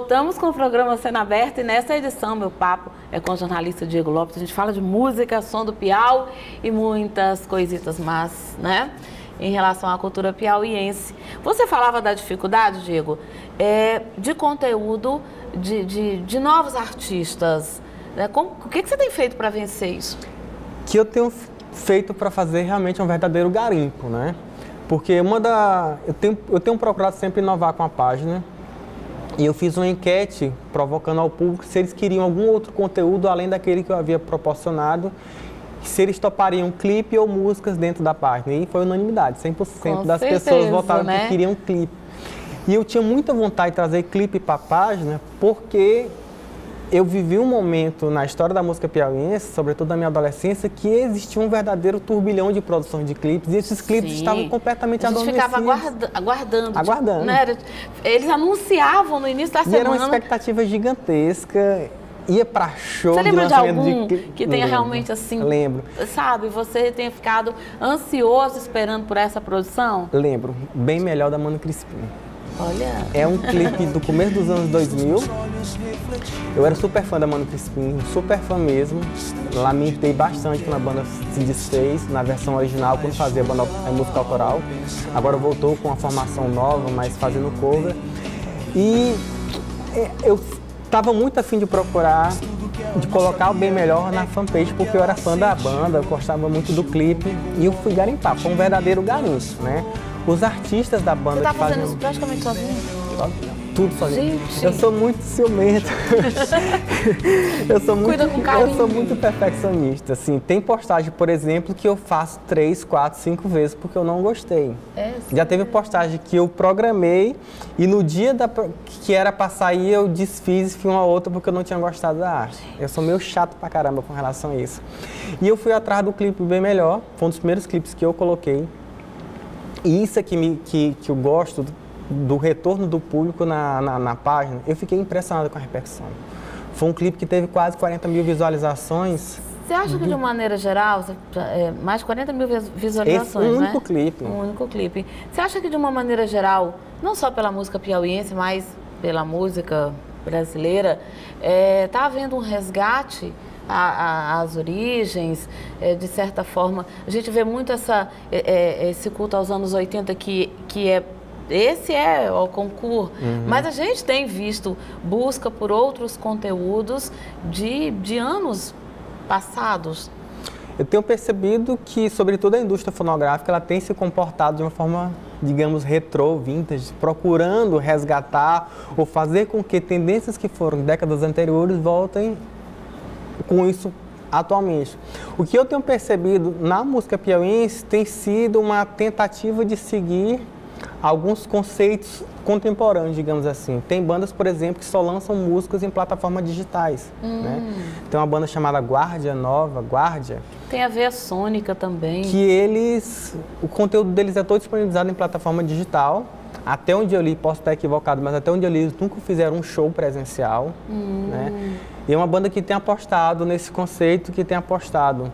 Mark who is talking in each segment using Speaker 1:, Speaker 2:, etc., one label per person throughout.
Speaker 1: Voltamos com o programa Cena Aberta e nessa edição meu papo é com o jornalista Diego Lopes. A gente fala de música, som do piau e muitas coisitas mas, né? Em relação à cultura piauiense. Você falava da dificuldade, Diego, é, de conteúdo de, de, de novos artistas. Né? O que, que você tem feito para vencer isso?
Speaker 2: Que eu tenho feito para fazer realmente um verdadeiro garimpo, né? Porque uma da. Eu tenho, eu tenho procurado sempre inovar com a página e eu fiz uma enquete provocando ao público se eles queriam algum outro conteúdo além daquele que eu havia proporcionado, se eles topariam clipe ou músicas dentro da página. E foi unanimidade, 100% Com das certeza, pessoas votaram né? que queriam clipe. E eu tinha muita vontade de trazer clipe para a página, porque eu vivi um momento na história da música piauiense, sobretudo na minha adolescência, que existia um verdadeiro turbilhão de produção de clipes e esses clipes Sim. estavam completamente adormecidos.
Speaker 1: A gente ficava aguarda aguardando.
Speaker 2: Aguardando.
Speaker 1: Né? Eles anunciavam no início da
Speaker 2: e
Speaker 1: semana.
Speaker 2: era uma expectativa gigantesca. Ia para show
Speaker 1: Você lembra
Speaker 2: de,
Speaker 1: de algum de... que tenha
Speaker 2: lembro,
Speaker 1: realmente assim...
Speaker 2: Lembro.
Speaker 1: Sabe, você tenha ficado ansioso esperando por essa produção?
Speaker 2: Lembro. Bem melhor da Mano Crispim.
Speaker 1: Olha.
Speaker 2: É um clipe do começo dos anos 2000. Eu era super fã da Mano Crispim, super fã mesmo. Lamentei bastante quando a banda se desfez na versão original, quando fazia banda, a música autoral. Agora voltou com uma formação nova, mas fazendo cover. E é, eu estava muito afim de procurar, de colocar o bem melhor na fanpage, porque eu era fã da banda, eu gostava muito do clipe e eu fui garimpar. Foi um verdadeiro garimpo, né? Os artistas da banda
Speaker 1: Você tá
Speaker 2: que
Speaker 1: fazendo
Speaker 2: fazem...
Speaker 1: isso praticamente sozinho?
Speaker 2: Tudo sozinho.
Speaker 1: Gente.
Speaker 2: Eu sou muito ciumento. eu sou muito,
Speaker 1: Cuida com carinho.
Speaker 2: eu sou muito perfeccionista. Assim, tem postagem, por exemplo, que eu faço três, quatro, cinco vezes porque eu não gostei.
Speaker 1: É,
Speaker 2: Já teve postagem que eu programei e no dia da, que era pra sair eu desfiz e fiz uma outra porque eu não tinha gostado da arte. Eu sou meio chato pra caramba com relação a isso. E eu fui atrás do clipe bem melhor. Foi um dos primeiros clipes que eu coloquei. E isso é que, me, que, que eu gosto do retorno do público na, na, na, página, eu fiquei impressionado com a repercussão. Foi um clipe que teve quase 40 mil visualizações.
Speaker 1: Você acha que, de uma maneira geral, é, mais de 40 mil visualizações,
Speaker 2: Esse, um único
Speaker 1: né?
Speaker 2: clipe.
Speaker 1: Um único clipe. Você acha que, de uma maneira geral, não só pela música piauiense, mas pela música brasileira, está é, tá havendo um resgate às origens, é, de certa forma. A gente vê muito essa, é, é esse culto aos anos 80 que, que é esse é o concurso. Uhum. Mas a gente tem visto busca por outros conteúdos de, de anos passados.
Speaker 2: Eu tenho percebido que, sobretudo, a indústria fonográfica ela tem se comportado de uma forma, digamos, retrô, vintage, procurando resgatar ou fazer com que tendências que foram décadas anteriores voltem com isso atualmente. O que eu tenho percebido na música piauiense tem sido uma tentativa de seguir alguns conceitos contemporâneos, digamos assim. Tem bandas, por exemplo, que só lançam músicas em plataformas digitais. Hum. Né? Tem uma banda chamada Guardia Nova, Guardia.
Speaker 1: Tem a ver a Sônica também.
Speaker 2: Que eles, o conteúdo deles é todo disponibilizado em plataforma digital. Até onde eu li, posso estar equivocado, mas até onde eu li, eles nunca fizeram um show presencial. Hum. Né? E é uma banda que tem apostado nesse conceito, que tem apostado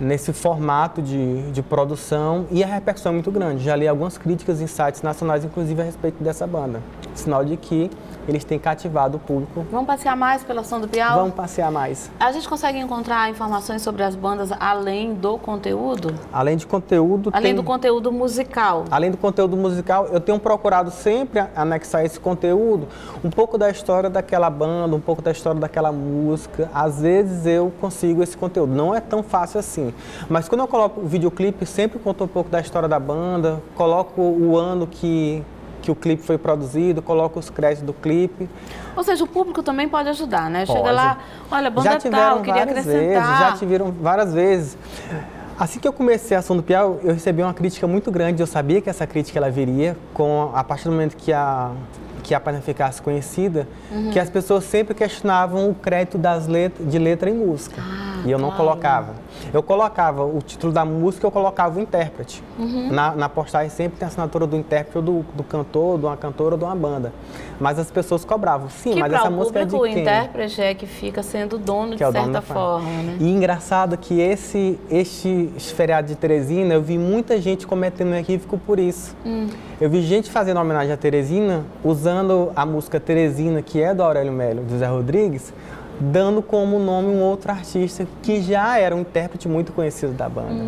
Speaker 2: nesse formato de, de produção e a repercussão é muito grande. Já li algumas críticas em sites nacionais, inclusive a respeito dessa banda. Sinal de que eles têm cativado o público.
Speaker 1: Vamos passear mais pela Som do Piau?
Speaker 2: Vamos passear mais.
Speaker 1: A gente consegue encontrar informações sobre as bandas além do conteúdo?
Speaker 2: Além de conteúdo.
Speaker 1: Além
Speaker 2: tem...
Speaker 1: do conteúdo musical.
Speaker 2: Além do conteúdo musical, eu tenho procurado sempre anexar esse conteúdo, um pouco da história daquela banda, um pouco da história daquela música. Às vezes eu consigo esse conteúdo. Não é tão fácil assim. Mas quando eu coloco o videoclipe, sempre conto um pouco da história da banda, coloco o ano que que o clipe foi produzido, coloca os créditos do clipe.
Speaker 1: Ou seja, o público também pode ajudar, né? Pode. Chega lá, olha, banda
Speaker 2: já tiveram
Speaker 1: tal, queria acrescentar.
Speaker 2: Vezes, já tiveram várias vezes. Assim que eu comecei a Som do Piau, eu recebi uma crítica muito grande. Eu sabia que essa crítica ela viria com a partir do momento que a que a página ficasse conhecida, uhum. que as pessoas sempre questionavam o crédito das letras, de letra em música. Ah, e eu não claro. colocava. eu colocava o título da música, eu colocava o intérprete. Uhum. Na, na postagem sempre tem a assinatura do intérprete ou do, do cantor, de uma cantora ou de uma banda. Mas as pessoas cobravam. Sim,
Speaker 1: que
Speaker 2: mas essa música
Speaker 1: público,
Speaker 2: é de quem?
Speaker 1: o intérprete é que fica sendo dono
Speaker 2: Que
Speaker 1: de
Speaker 2: é dono
Speaker 1: certa
Speaker 2: fama.
Speaker 1: forma, né?
Speaker 2: E engraçado que esse, este feriado de Teresina, eu vi muita gente cometendo um equívoco por isso.
Speaker 1: Hum.
Speaker 2: Eu vi gente fazendo homenagem a Teresina, usando a música Teresina, que é do Aurélio Melo, do Zé Rodrigues, dando como nome um outro artista que já era um intérprete muito conhecido da banda.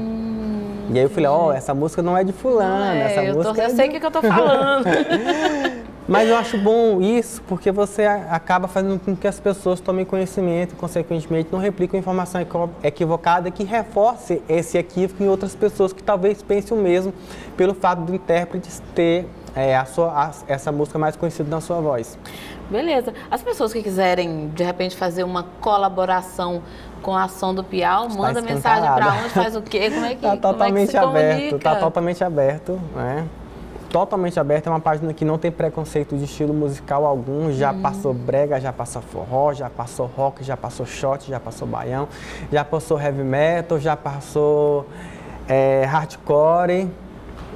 Speaker 2: e aí eu falei, ó, essa música não é de fulano,
Speaker 1: Hum, É,
Speaker 2: essa
Speaker 1: eu, tô,
Speaker 2: música é
Speaker 1: eu
Speaker 2: de
Speaker 1: sei o que, que eu tô falando.
Speaker 2: mas eu acho bom isso, porque você acaba fazendo com que as pessoas tomem conhecimento e, consequentemente, não repliquem informação equi- equivocada que reforce esse equívoco em outras pessoas que talvez pensem o mesmo pelo fato do intérprete ter é, a sua, a- essa música mais conhecida na sua voz.
Speaker 1: Beleza. As pessoas que quiserem, de repente, fazer uma colaboração com a ação do Piau, manda mensagem para onde, faz o quê, como é que,
Speaker 2: Está
Speaker 1: como é que
Speaker 2: totalmente aberto, está totalmente aberto, né? Totalmente aberto, é uma página que não tem preconceito de estilo musical algum, já
Speaker 1: Uhum.
Speaker 2: passou brega, já passou forró, já passou rock, já passou shot, já passou baião, já passou heavy metal, já passou é, hardcore.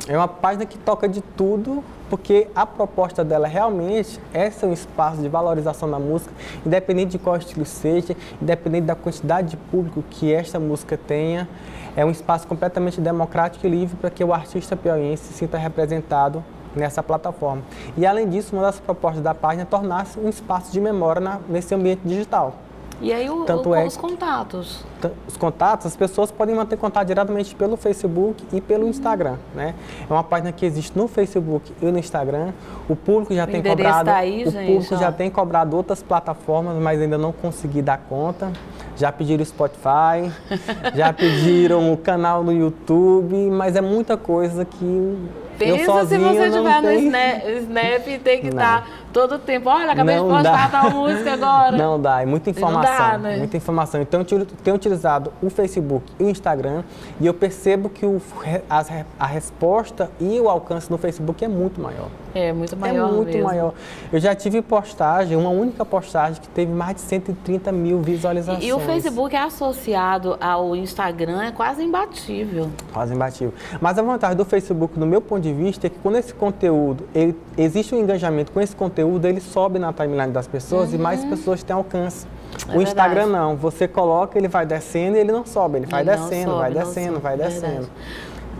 Speaker 2: É uma página que toca de tudo, porque a proposta dela realmente é ser um espaço de valorização da música, independente de qual estilo seja, independente da quantidade de público que esta música tenha. É um espaço completamente democrático e livre para que o artista piauiense se sinta representado nessa plataforma. E além disso, uma das propostas da página é tornar-se um espaço de memória na- nesse ambiente digital.
Speaker 1: E aí o,
Speaker 2: Tanto
Speaker 1: o-
Speaker 2: é
Speaker 1: os contatos.
Speaker 2: Os contatos, as pessoas podem manter contato diretamente pelo Facebook e pelo Instagram, né? É uma página que existe no Facebook e no Instagram. O público já
Speaker 1: O
Speaker 2: tem cobrado,
Speaker 1: tá aí,
Speaker 2: o
Speaker 1: gente,
Speaker 2: público
Speaker 1: ó.
Speaker 2: já tem cobrado outras plataformas, mas ainda não consegui dar conta. Já pediram o Spotify, já pediram o canal no YouTube, mas é muita coisa que eu
Speaker 1: Pensa se
Speaker 2: sozinho
Speaker 1: você
Speaker 2: não
Speaker 1: estiver no. Snap, Snap tem que estar todo tempo. Olha, acabei
Speaker 2: Não
Speaker 1: de postar
Speaker 2: dá.
Speaker 1: tal música agora.
Speaker 2: Não dá, é muita informação.
Speaker 1: dá, né?
Speaker 2: Muita informação. Então eu tenho utilizado o Facebook e o Instagram e eu percebo que o, re- a resposta e o alcance no Facebook é muito maior.
Speaker 1: É muito maior
Speaker 2: é muito
Speaker 1: mesmo.
Speaker 2: maior. Eu já tive postagem, uma única postagem que teve mais de 130 mil visualizações.
Speaker 1: E, e o Facebook é associado ao Instagram, é quase imbatível.
Speaker 2: Quase imbatível. Mas a vantagem do Facebook, do meu ponto de vista, é que quando esse conteúdo, ele, existe um engajamento com esse conteúdo, ele sobe na timeline das pessoas e mais pessoas têm alcance.
Speaker 1: É
Speaker 2: o Instagram
Speaker 1: verdade.
Speaker 2: não, você coloca, ele vai descendo e ele não sobe, ele vai
Speaker 1: Ele
Speaker 2: descendo,
Speaker 1: sobe,
Speaker 2: vai descendo, vai
Speaker 1: verdade.
Speaker 2: descendo.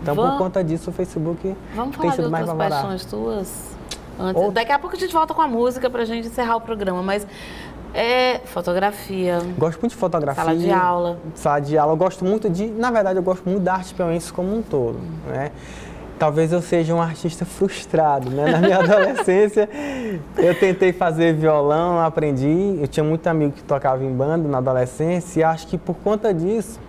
Speaker 2: Então,
Speaker 1: Vam-
Speaker 2: por conta disso, o Facebook
Speaker 1: Vamos
Speaker 2: tem
Speaker 1: falar de
Speaker 2: sido mais
Speaker 1: outras
Speaker 2: favorável.
Speaker 1: paixões tuas? Antes.
Speaker 2: Ou-
Speaker 1: Daqui a pouco a gente volta com a música pra gente encerrar o programa, mas é fotografia,
Speaker 2: Gosto muito de fotografia.
Speaker 1: sala de aula.
Speaker 2: Sala de aula. Eu gosto muito de, na verdade, eu gosto muito da arte piauiense como um todo, né? Talvez eu seja um artista frustrado, né? Na minha adolescência, eu tentei fazer violão, aprendi. Eu tinha muito amigo que tocava em banda na adolescência e acho que por conta disso,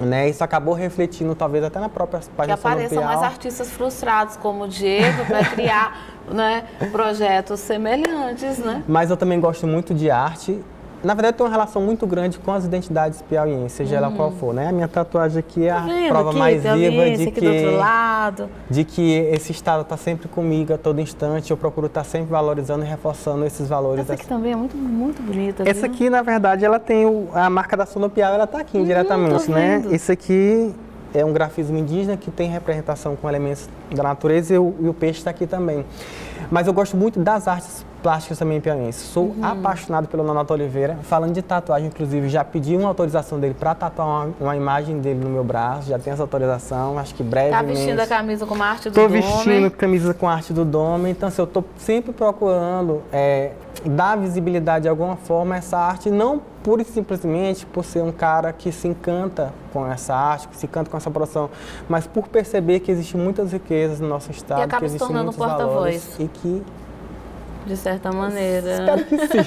Speaker 2: né? Isso acabou refletindo talvez até na própria
Speaker 1: Que
Speaker 2: página
Speaker 1: apareçam mais artistas frustrados como o Diego para criar né, projetos semelhantes, né?
Speaker 2: Mas eu também gosto muito de arte. Na verdade, eu tenho uma relação muito grande com as identidades piauienses, seja ela qual for, né? A minha tatuagem aqui é a
Speaker 1: Tá vendo
Speaker 2: prova
Speaker 1: aqui,
Speaker 2: mais
Speaker 1: tem a
Speaker 2: viva de que, de que esse estado está sempre comigo a todo instante. Eu procuro estar sempre valorizando e reforçando esses valores.
Speaker 1: Essa aqui também é muito, muito bonita.
Speaker 2: Essa
Speaker 1: viu?
Speaker 2: aqui, na verdade, ela tem o- a marca da Sonopial, ela está aqui diretamente,
Speaker 1: tô
Speaker 2: né? Isso aqui é um grafismo indígena que tem representação com elementos da natureza e o, e o peixe está aqui também. Mas eu gosto muito das artes plásticas também piauienses. Sou
Speaker 1: Uhum.
Speaker 2: apaixonado pelo Nonato Oliveira. Falando de tatuagem, inclusive, já pedi uma autorização dele para tatuar uma, uma imagem dele no meu braço. Já tenho essa autorização, acho que
Speaker 1: Tá
Speaker 2: brevemente.
Speaker 1: vestindo a camisa com uma arte do
Speaker 2: Estou
Speaker 1: Dome.
Speaker 2: vestindo camisa com arte do Dome, então assim, eu estou sempre procurando é, dar visibilidade de alguma forma a essa arte, não pura e simplesmente por ser um cara que se encanta com essa arte, que se encanta com essa produção, mas por perceber que existem muitas riquezas no nosso estado,
Speaker 1: acaba
Speaker 2: que
Speaker 1: se
Speaker 2: existem
Speaker 1: tornando
Speaker 2: muitos
Speaker 1: um porta-voz.
Speaker 2: e que
Speaker 1: De certa maneira.
Speaker 2: espero que sim,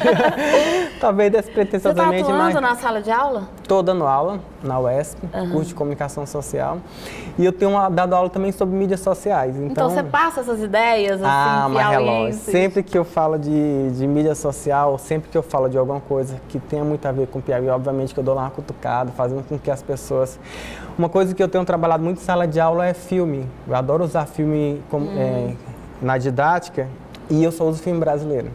Speaker 2: talvez
Speaker 1: Você tá
Speaker 2: despretensiosamente, mas
Speaker 1: atuando na sala de aula?
Speaker 2: Estou dando aula na UESP, curso de comunicação social, e eu tenho uma- dado aula também sobre mídias sociais.
Speaker 1: Então,
Speaker 2: Então,
Speaker 1: você passa essas ideias, assim,
Speaker 2: Ah, mas relógio.
Speaker 1: piauienses?
Speaker 2: Sempre que eu falo de, de mídia social, sempre que eu falo de alguma coisa que tenha muito a ver com Piauí, obviamente que eu dou lá uma cutucada, fazendo com que as pessoas... Uma coisa que eu tenho trabalhado muito em sala de aula é filme. Eu adoro usar filme como,
Speaker 1: Hum.
Speaker 2: é, na didática e eu só uso filme brasileiro.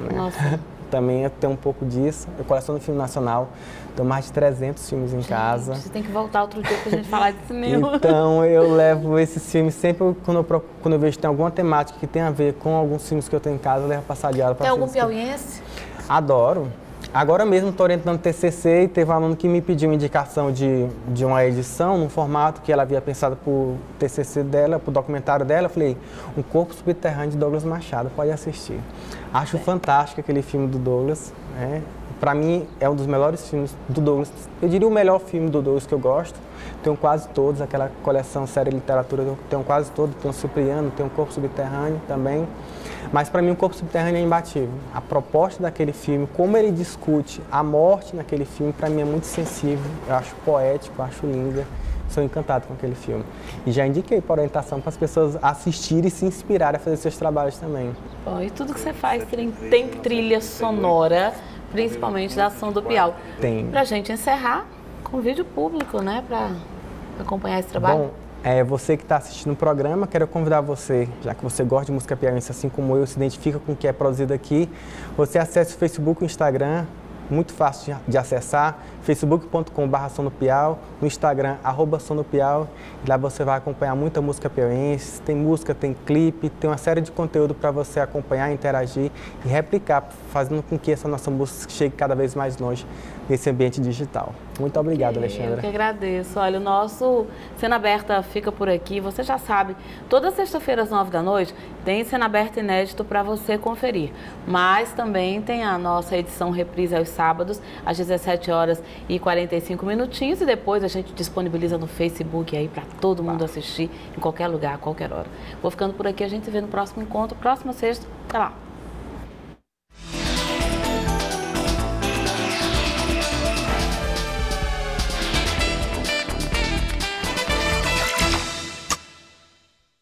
Speaker 2: né?
Speaker 1: Nossa,
Speaker 2: também eu tenho um pouco disso. Eu coleciono filme nacional, tenho mais de 300 filmes em
Speaker 1: Gente,
Speaker 2: casa.
Speaker 1: Você tem que voltar outro dia pra gente falar de cinema.
Speaker 2: Então eu levo esses filmes sempre quando eu, quando eu vejo que tem alguma temática que tem a ver com alguns filmes que eu tenho em casa, eu levo passar de aula para
Speaker 1: Tem algum piauiense?
Speaker 2: Adoro. Agora mesmo estou orientando TCC e teve um aluno que me pediu indicação de, de uma edição num formato que ela havia pensado para o TCC dela, para o documentário dela. Eu falei, Um Corpo Subterrâneo de Douglas Machado, pode assistir. Acho fantástico aquele filme do Douglas. Né? Para mim é um dos melhores filmes do Douglas. Eu diria o melhor filme do Douglas que eu gosto. Tenho quase todos, aquela coleção série literatura, tenho quase todos. Tenho Cipriano, tenho Corpo Subterrâneo também. Mas para mim o Corpo Subterrâneo é imbatível. A proposta daquele filme, como ele discute a morte naquele filme, para mim é muito sensível. Eu acho poético, eu acho linda. Sou encantado com aquele filme. E já indiquei para orientação para as pessoas assistirem e se inspirarem a fazer seus trabalhos também.
Speaker 1: Bom, e tudo que você faz tem, tem trilha sonora, principalmente da ação do Piau.
Speaker 2: Tem.
Speaker 1: Para a gente encerrar, convide o público, né, para acompanhar esse trabalho.
Speaker 2: Bom, é, você que está assistindo o programa, quero convidar você, já que você gosta de música piauiense assim como eu, se identifica com o que é produzido aqui, você acesse o Facebook e o Instagram, muito fácil de acessar, facebook.com.br sonopial, no Instagram, arroba sonopial, lá você vai acompanhar muita música piauiense, tem música, tem clipe, tem uma série de conteúdo para você acompanhar, interagir e replicar, fazendo com que essa nossa música chegue cada vez mais longe nesse ambiente digital. Muito obrigado, Alexandra.
Speaker 1: Eu que agradeço. Olha, o nosso Cena Aberta fica por aqui. Você já sabe, toda sexta-feira às nove da noite tem Cena Aberta inédito para você conferir. Mas também tem a nossa edição reprise aos sábados, às 17 horas e 45 minutinhos. E depois a gente disponibiliza no Facebook aí para todo mundo assistir, em qualquer lugar, a qualquer hora. Vou ficando por aqui, a gente se vê no próximo encontro, próxima sexta. Até lá.